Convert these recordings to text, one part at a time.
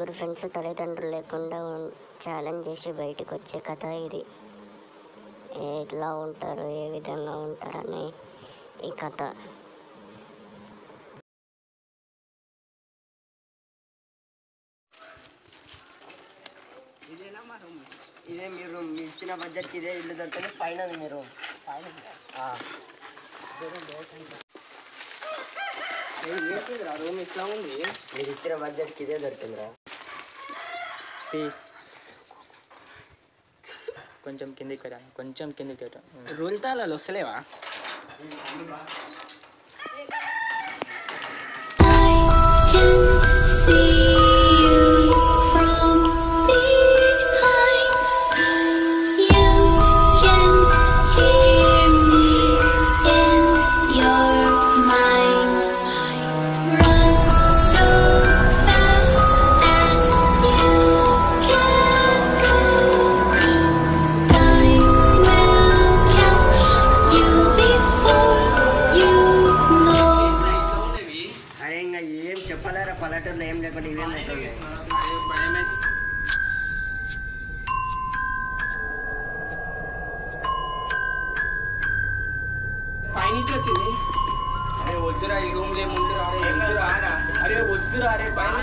Parents తల్లిదండ్రులు లేకుండా challenge చేసి బయటకు వచ్చే కథ ఇది ఎట్లా ఉంటారు ఏ విధంగా ఉంటారని ఈ కథ ఇదే మీరు మీ ఇచ్చిన బడ్జెట్కి ఇదే ఇల్లు దొరికితే పైన మీరు పైన రూమ్ ఇట్లా ఉంది మీరు ఇచ్చిన బడ్జెట్కి ఇదే దొరికిందిరా కొంచెం కిందికి రా కొంచెం కిందికి రా రూల్ తాళాలు వస్తలేవా పల్లెటూరులో ఏం లేకుండా ఇవేం పైనుంచి వచ్చింది అరే వద్దురా ఈ రూమ్ అరే వద్దురా అరే వద్దురా అరే భయం.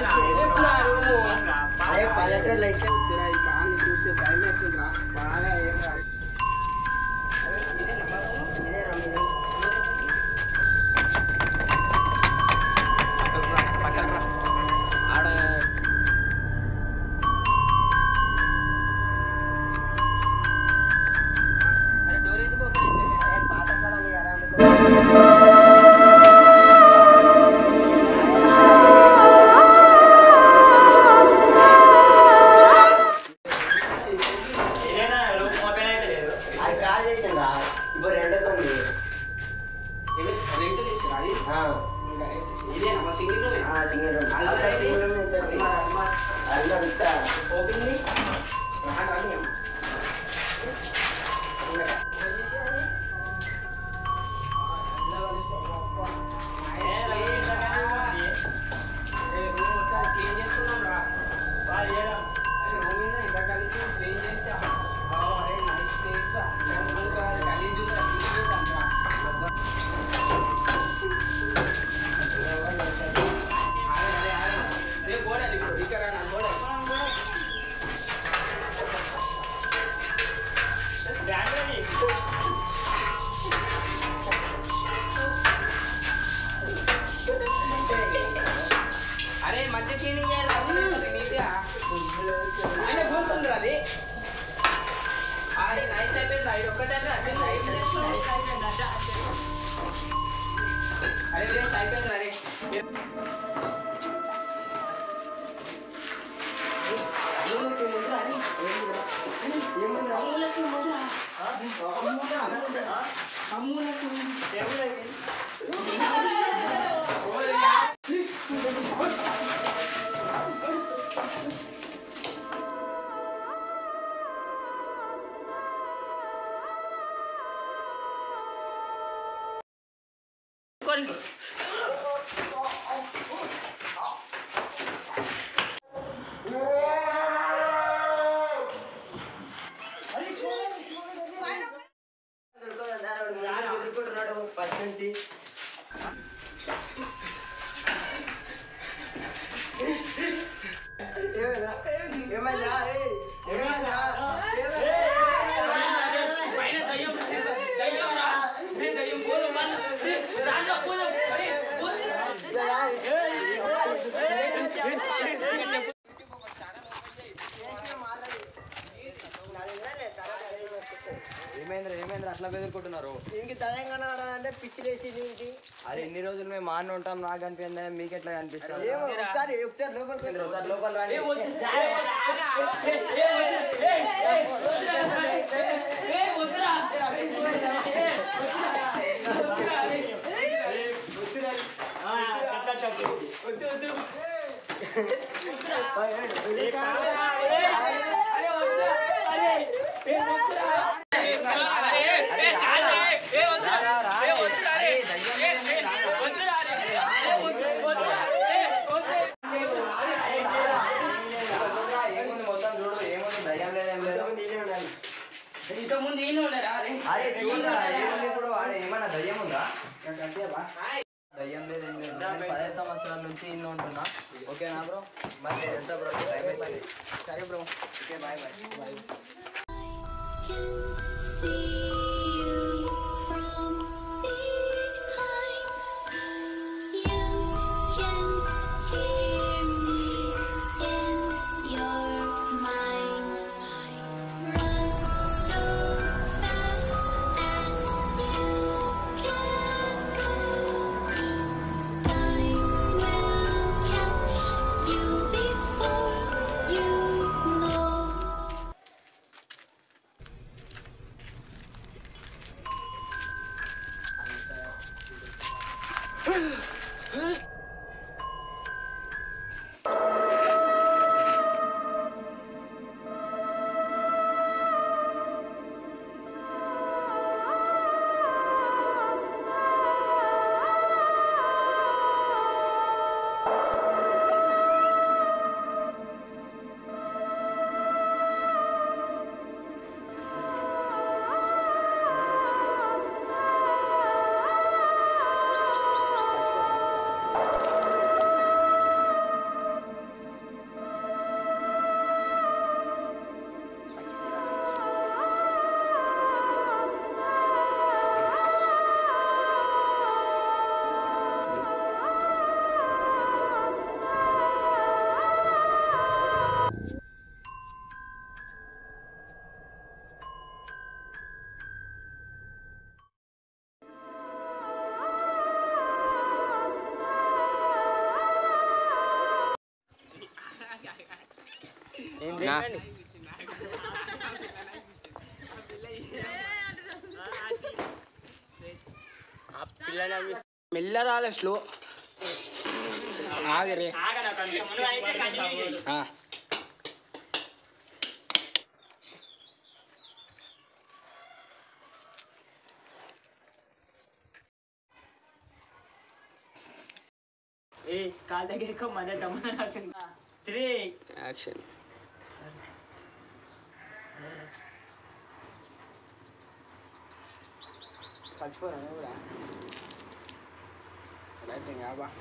అరే పల్లెటూరులో వద్దురా ఈ బాగా చూస్తే భయం వేస్తుందిరా బాగా ఏం అరే లేదు అయిపోయింది అరే అమ్ములకి ముందురా అని ఏముందిరా అమ్ములకి అట్లా బెదిరికుంటున్నారు. దీనికి తెలంగాణ అంటే పిచ్చి లేచి దీనికి అరే ఎన్ని రోజులు మేము మాన్న ఉంటాం నాకు అనిపించింది మీకు ఎట్లా అనిపిస్తుంది? ఏమో ఒకసారి ఒకసారి లోపలికి వెళ్ళి. ఒకసారి లోపల ముందు ఈ రాలే. అరే ఏమైనా దయ్యం ఉందా? దయ్యం లేదు ఏం లేదు. నేను సంవత్సరాల నుంచి ఇన్ని ఉంటున్నా. ఓకేనా బ్రో? మరి ఎంత బ్రో? సరే bro. Okay bye bye. Bye Huh? రాలే స్లో. ఆగరే. ఏ కాల్ దగ్గరికి మన తమ్ముడు three Salch por ahí, ¿verdad? La tenía abajo.